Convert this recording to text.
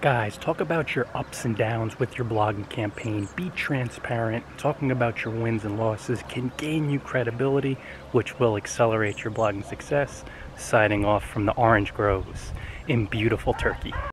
Guys, talk about your ups and downs with your blogging campaign. Be transparent. Talking about your wins and losses can gain you credibility, which will accelerate your blogging success. Signing off from the orange groves in beautiful Turkey.